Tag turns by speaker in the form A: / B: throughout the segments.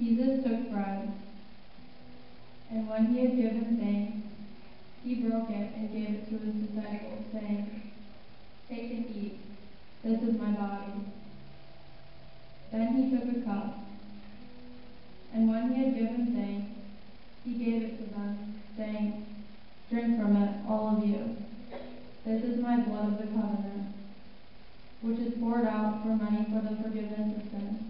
A: Jesus took bread, and when he had given thanks, he broke it and gave it to his disciples, saying, Take and eat. This is my body. Then he took a cup, and when he had given thanks, he gave it to them, saying, Drink from it, all of you. This is my blood of the covenant, which is poured out for many for the forgiveness of sins.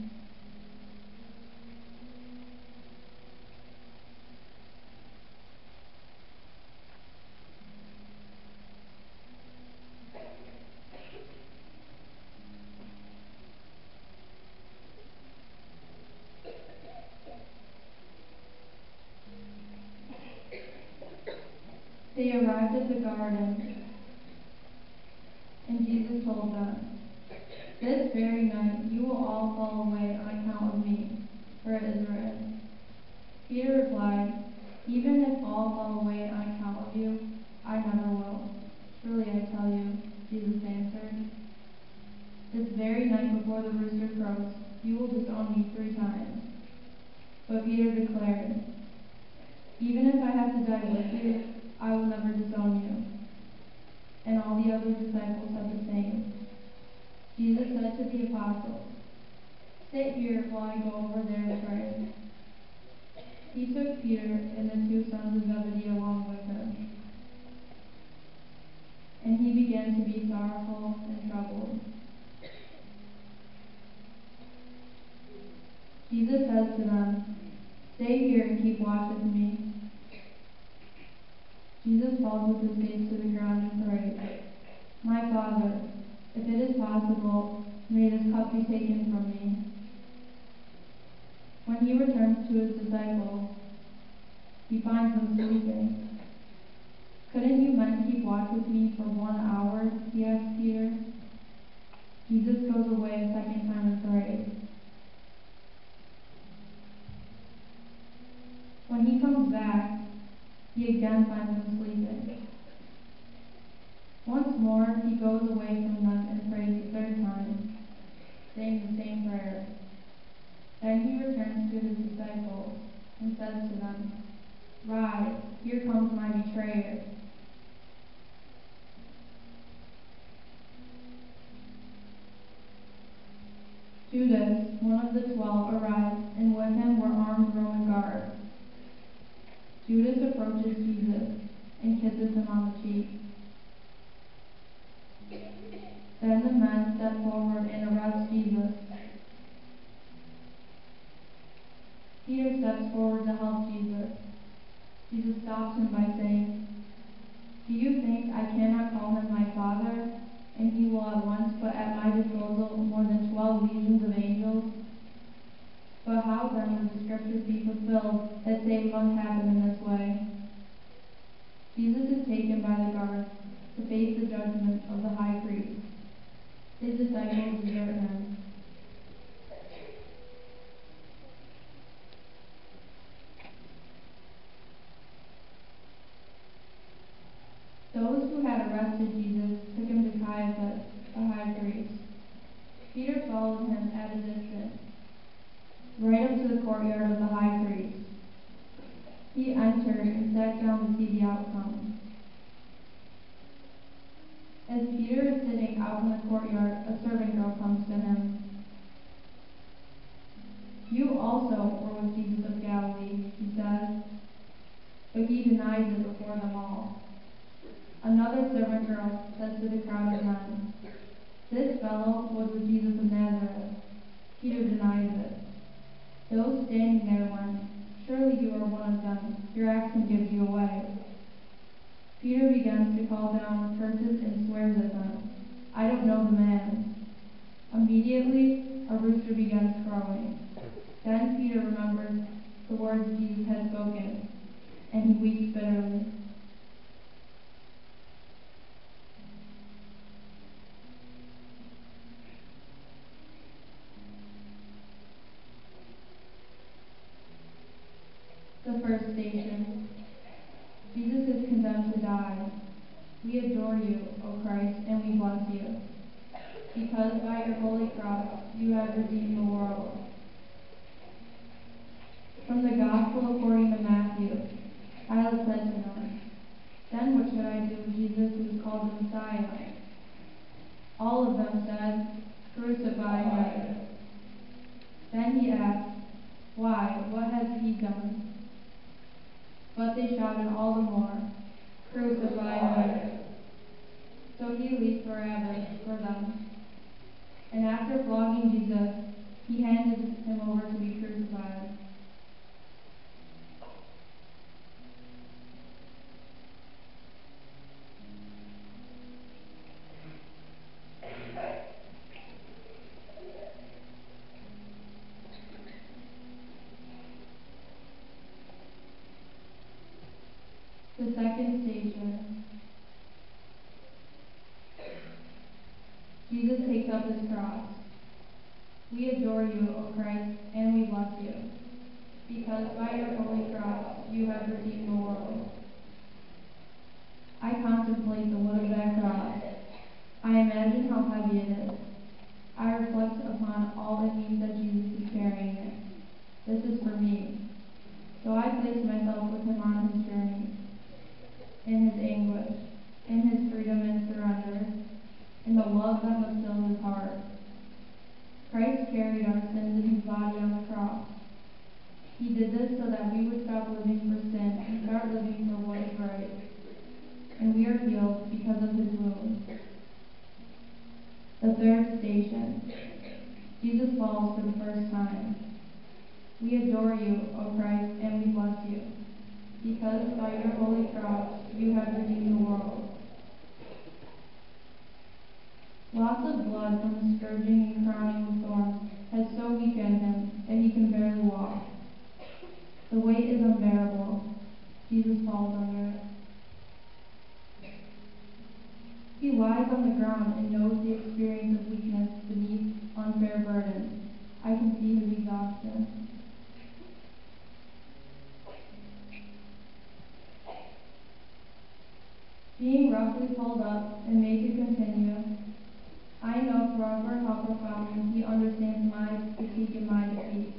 A: They arrived at the garden, and Jesus told them, This very night you will all fall away on account of me, for it is written. Peter replied, Even if all fall away on account of you, I never will. Truly I tell you, Jesus answered, This very night before the rooster crows, you will disown me three times. But Peter declared, Even if I have to die with you, I will never disown you. And all the other disciples said the same. Jesus said to the apostles, Sit here while I go over there and pray. He took Peter and the two sons of Zebedee along with him. And he began to be sorrowful and troubled. Jesus said to them, Stay here and keep watch with me. Jesus falls with his face to the ground and prayed, My Father, if it is possible, may this cup be taken from me. When he returns to his disciples, he finds them sleeping. Couldn't you men keep watch with me for one hour? He asked Peter. Jesus goes away a second time and prays. When he comes back, he again finds them sleeping. Once more, he goes away from them and prays the third time, saying the same prayer. Then he returns to his disciples and says to them, Rise, here comes my betrayer. Judas, one of the twelve, arrives, and with him were armed Roman guards. Judas approaches Jesus and kisses him on the cheek. Then the man step forward and arrest Jesus. Peter steps forward to help Jesus. Jesus stops him by saying, Do you think I cannot call him my Father, and he will at once put at my disposal more than twelve legions of angels? But how then would the scriptures be fulfilled that say must happen in this way? Jesus is taken by the guards to face the judgment of the high priest. His disciples desert him. Those who had arrested Jesus took him to Caiaphas, the high priest. Peter followed him at a distance, right up to the courtyard of the high priest. He entered and sat down to see the outcome. As Peter is sitting out in the courtyard, a servant girl comes to him. You also were with Jesus of Galilee, he says, but he denies it before them all. Another servant girl says to the crowd of men, This fellow was the Jesus of Nazareth. Peter denies it. Those standing there went, Surely you are one of them. Your accent gives you away. Peter begins to call down curses and swears at them. I don't know the man. Immediately, a rooster begins crowing. Then Peter remembers the words Jesus had spoken, and he weeps bitterly. The first station. Jesus is condemned to die. We adore you, O Christ, and we bless you, because by your holy cross you have redeemed the world. From the Gospel according to Matthew, Pilate said to them, Then what should I do with Jesus who is called the Messiah? All of them said, Crucify him. Then he asked, Why, what has he done? But they shouted all the more, Crucify him. So he released Barabbas for them. And after flogging Jesus, he handed him over to be crucified. The second station. Jesus takes up his cross. We adore you, O Christ, and we bless you, because by your holy cross you have redeemed the world. I contemplate the wood of that cross. I imagine how heavy it is. I reflect upon all it means that Jesus is carrying it. This is for me. So I place myself with him on his journey in his anguish, in his freedom and surrender, in the love that must fill his heart. Christ carried our sins in his body on the cross. He did this so that we would stop living for sin and start living for what is right. And we are healed because of his wounds. The third station. Jesus falls for the first time. We adore you, O Christ, and we bless you because by your holy cross you have redeemed the world. Lots of blood from the scourging and crowning with thorns has so weakened him that he can barely walk. The weight is unbearable. Jesus falls under it. He lies on the ground and knows the experience of weakness beneath unfair burdens. I can see his exhaustion. Being roughly pulled up and made to continue. I know forever how profoundly he understands my fatigue and my defeat.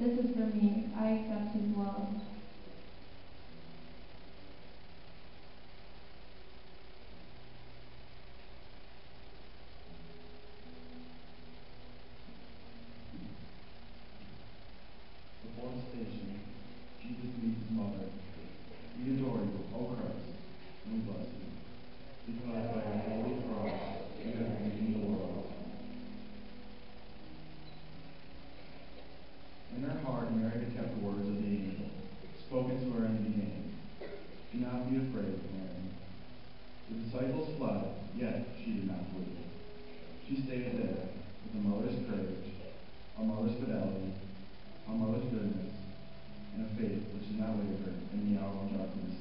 A: This is for me. I accept his love.
B: The fourth station, Jesus meets his mother. We adore you, O Christ, and we bless you. Because by your holy cross you have redeemed the world. In her heart, Mary had kept the words of the angel, spoken to her in the beginning. Do not be afraid, Mary. The disciples fled, yet she did not flee. She stayed there with a mother's courage, a mother's fidelity, a mother's goodness, and a faith which did not waver in the hour of darkness.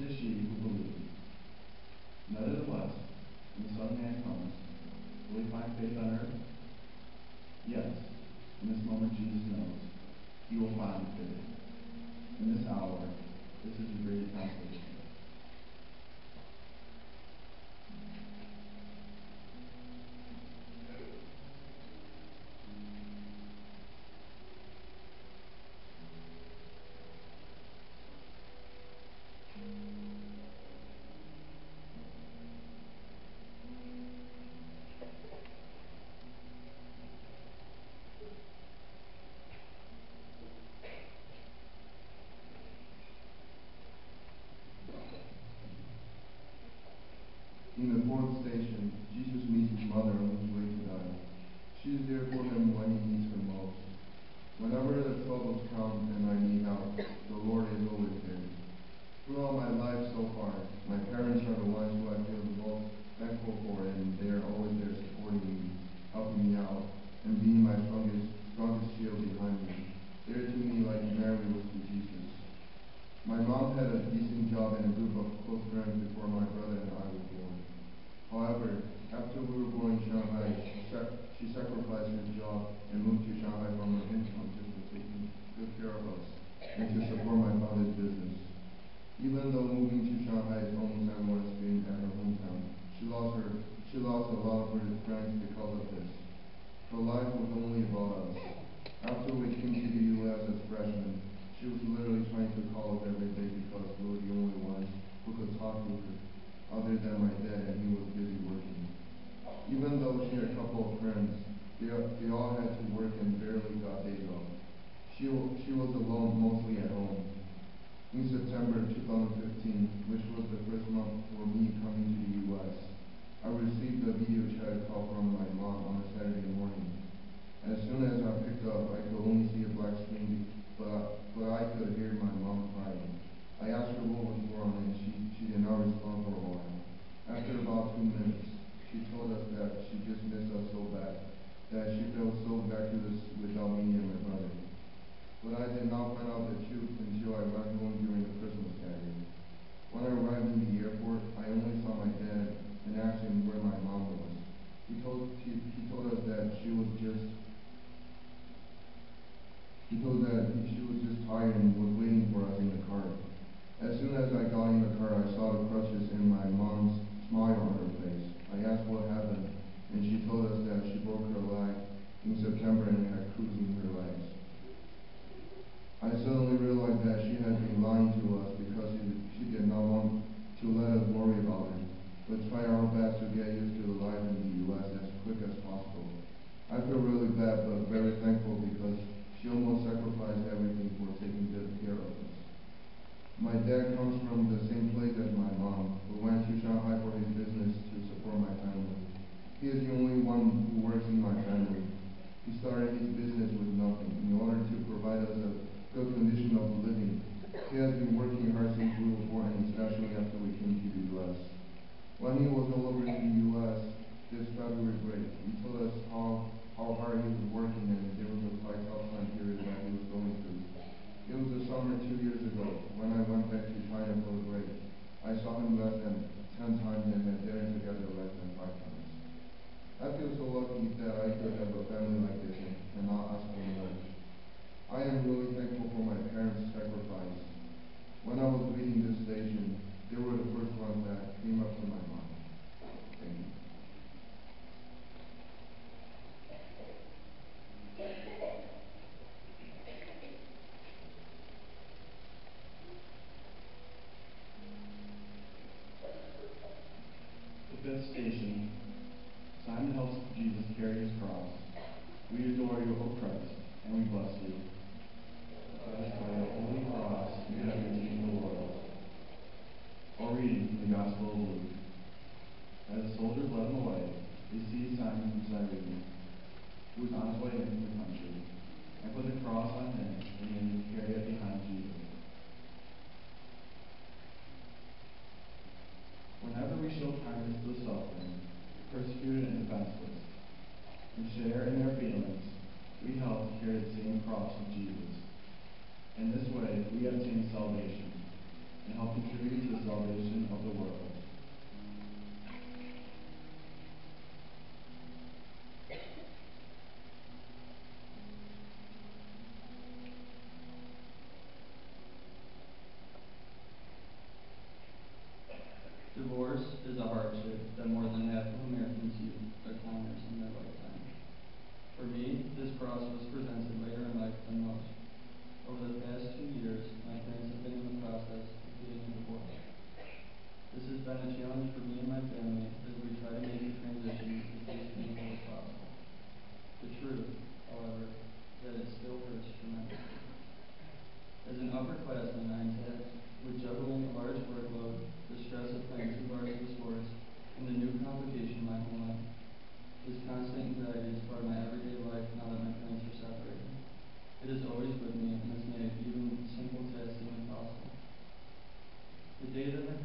B: Blessed is she who believes. Nevertheless, when the Son of Man comes, will he find faith on earth? Yes, in this moment Jesus knows he will find faith. In this hour, this is the
C: station,
B: Simon helps Jesus carry his cross. We adore you, O Christ, and we bless you.
D: Divorce is a hardship that more than half of Americans youth encounters in their lifetime. For me, this process was presented later in life than most. Over the past two years, my parents have been in the process of getting a divorce. This has
E: been a challenge for me and my family as we try to make the transition as peaceful as possible. The truth, however, is that
F: it still hurts tremendously. As an upperclassman, I am tasked with juggling a large work This constant anxiety is part of my everyday life now that my parents are separated. It is always with me and has made even simple tasks seem impossible. The day that my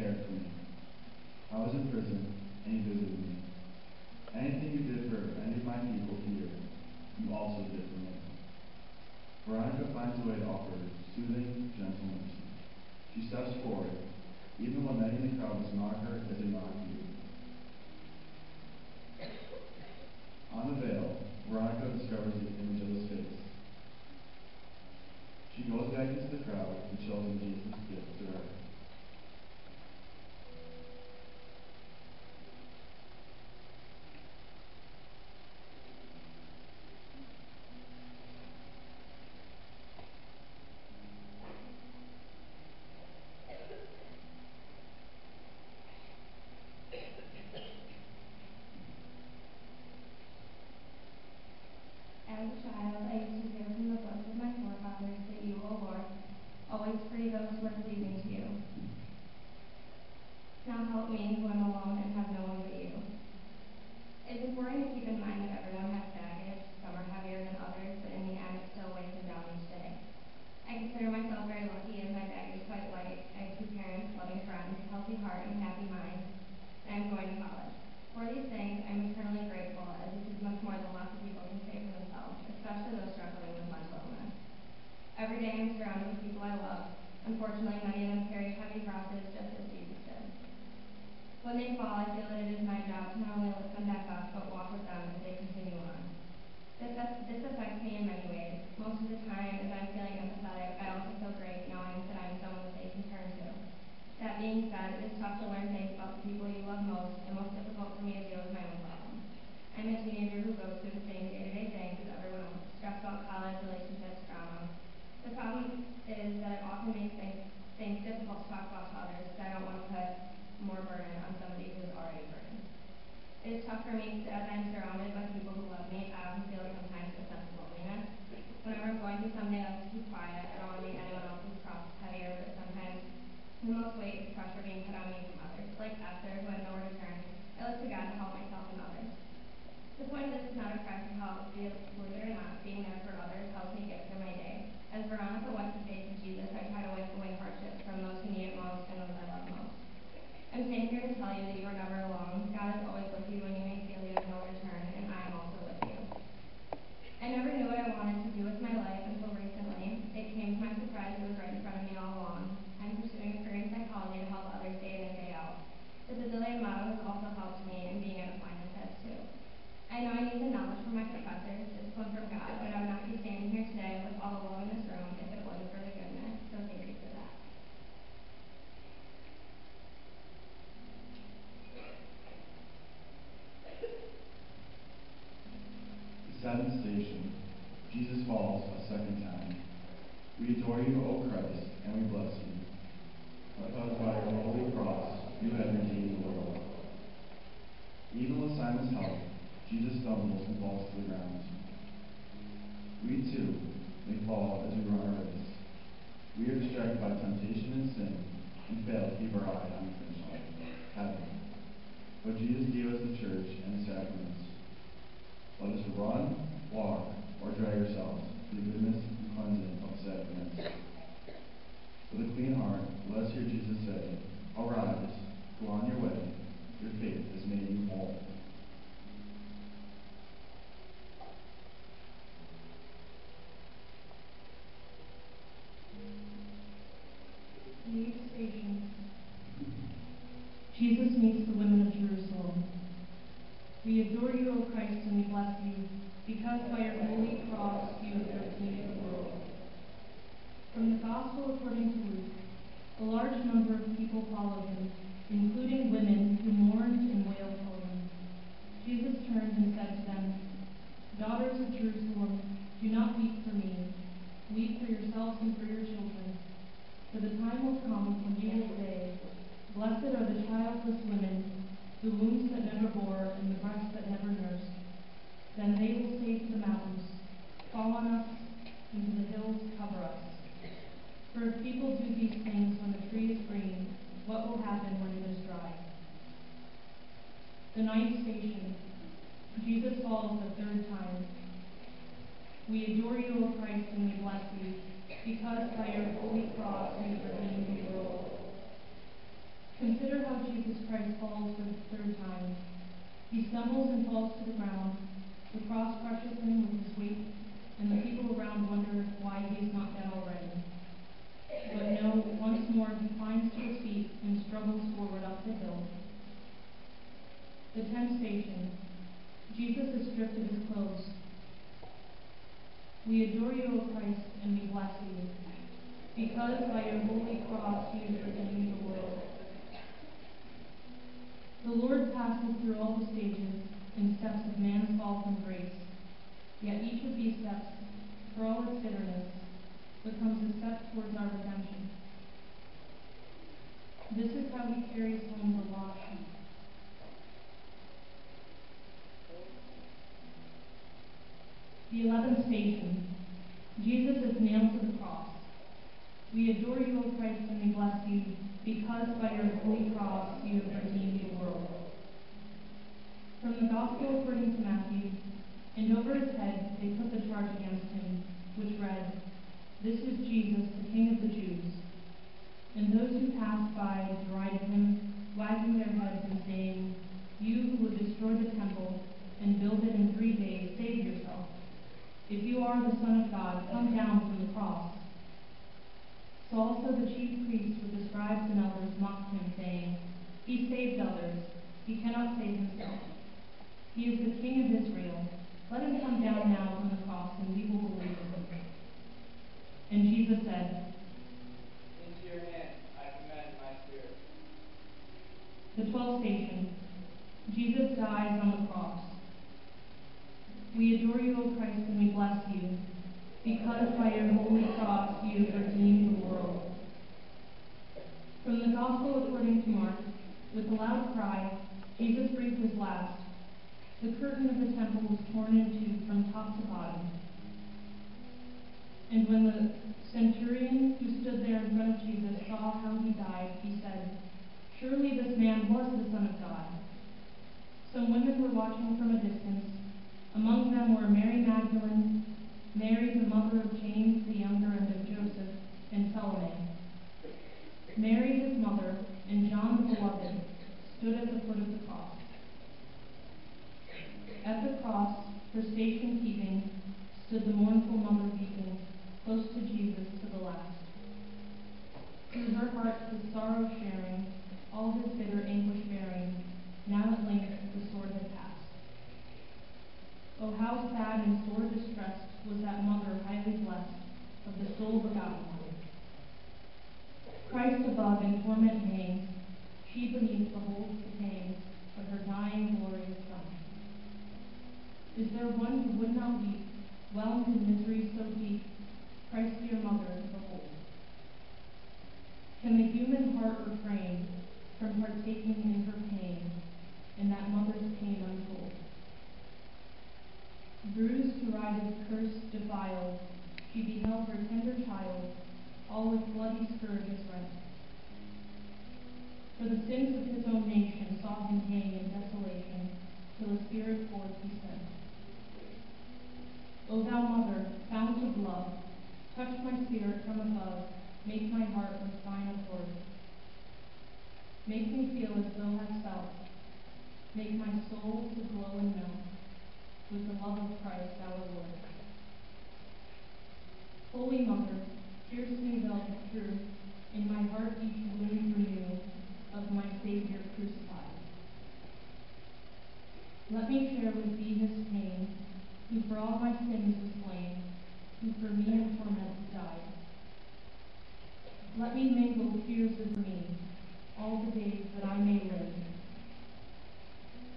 F: for me. I was in prison, and you visited me. Anything you did for any of my people here, you also did for me. Veronica finds a way to offer soothing, gentle mercy. She steps forward, even when many in the crowd must knock her as they mock you. On the veil, Veronica discovers the image of his face. She goes back into the crowd and shows him Jesus' gift to her. falls a second time. We adore you, O Christ, and we bless you. Because by your holy cross, you have redeemed the world. Even as Simon's help, Jesus stumbles and falls to the ground. We too may fall as we run our race. We are distracted by temptation and sin
B: and fail to keep our eye on the finish line, heaven. But Jesus gave us the church and the sacraments. Let us run, walk, or dry yourselves. the goodness and cleansing of sacraments. With a clean heart, let us hear Jesus say, Arise, go on your way, your faith has made you whole.
G: Station. Jesus meets the women of Jerusalem. We adore you, O Christ, and we bless you, because by your holy cross you have redeemed the world. From the Gospel according to Luke, a large number of people followed him, including women who mourned and wailed for him. Jesus turned and said to them, Daughters of Jerusalem, do not weep for me. Weep for yourselves and for your children. For the time will come when you will say, Blessed are the childless women, the wombs that never bore, and the breasts that never nursed. Then they will say to the mountains, Fall on us, and to the hills, cover us. For if people do these things when the tree is green, what will happen when it is dry? The ninth station. Jesus falls the third time. We adore you, O Christ, and we bless you, because by your holy cross have redeemed the world. Consider how Jesus Christ falls for the third time. He stumbles and falls to the ground. The cross crushes him with his weight, and the people around wonder why he is not dead already. But no, once more he climbs to his feet and struggles forward up the hill. The tenth station. Jesus is stripped of his clothes. We adore you, O Christ, and we bless you, because by your holy cross you have redeemed the world. The Lord passes through all the stages and steps of man's fall from grace. Yet each of these steps, for all its bitterness, becomes a step towards our redemption. This is how he carries home the sheep. The eleventh station. Jesus is nailed to the cross. We adore you, O Christ, and we bless you, because by your holy cross you have redeemed the world. From the Gospel according to Matthew, and over his head they put the charge against him, which read, This is Jesus, the King of the Jews. And those who passed by derided him, wagging their heads and saying, You who would destroy the temple and build it in three days, save yourself. If you are the Son of God, come down from the cross. So also the chief priests with the scribes and elders mocked him, saying, He saved others, he cannot save himself. He is the King of Israel. Let him come down now from the cross, and we will believe him. And Jesus said,
H: Into your hand I commend my spirit.
G: The twelfth station. Jesus dies on the cross. We adore you, O Christ, and we bless you, because by your holy cross you have redeemed the world. From the Gospel according to Mark, with a loud cry, Jesus breathed his last. The curtain of the temple was torn in two from top to bottom. And when the centurion who stood there in front of Jesus saw how he died, he said, Surely this man was the Son of God. Some women were watching from a distance. Among them were Mary Magdalene, Mary the mother of James the younger and of Joseph, and Salome. Mary his mother and John the beloved stood at the foot of the cross. At the cross, her station keeping, stood the mournful mother weeping, close to Jesus to the last. Through her heart his sorrow sharing, all his bitter anguish bearing, now at length the sword had passed. Oh, how sad and sore distressed was that mother highly blessed of the sole begotten one. Christ above in torment hangs, she beneath beholds the pangs of her dying glorious Son. Is there one who would not weep, whelmed in misery so deep, Christ dear mother behold? Can the human heart refrain from partaking in her pain, in that mother's pain untold? Bruised, derided, cursed, defiled, she beheld her tender child, all with bloody scourges rent. For the sins of his own nation saw him hang in desolation, till the Spirit forth he sent. O thou mother, fount of love, touch my spirit from above, make my heart thine accord. Make me feel as thou hast felt, make my soul to glow and melt, with the love of Christ our Lord. Holy Mother, pierce me thou with truth, in my heart each wound renew, of my Savior crucified. Let me share with thee his pain, who for all my sins was slain, who for me in torment died. Let me mingle tears with me, all the days that I may live.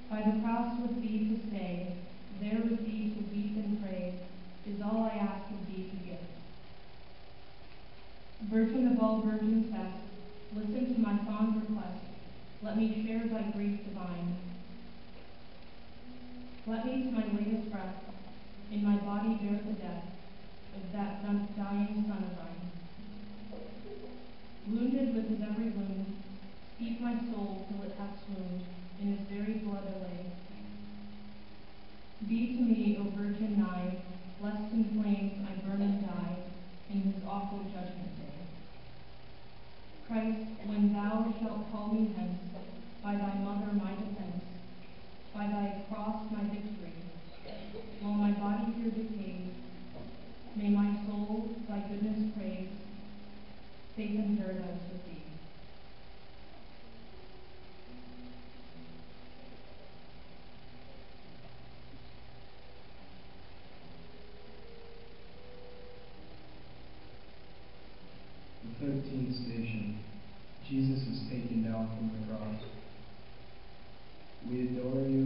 G: By the cross with thee to stay, there with thee to weep and pray, is all I ask of thee to give. Virgin of all virgins best, listen to my fond request, let me share thy grief divine. Let me to my latest breath, in my body bear the death of that dying son of thine. Wounded with his every wound, steep my soul till it hath swooned, in his very blood allay. Be to me, O Virgin nigh, lest in flames I burn and die, in his awful judgment day. Christ, when thou shalt call me hence, by thy mother my defense, by thy cross my victory, while my body here decays, may my soul thy goodness praise, safe in paradise with thee.
I: The thirteenth station. Jesus is taken down from the cross. We adore you,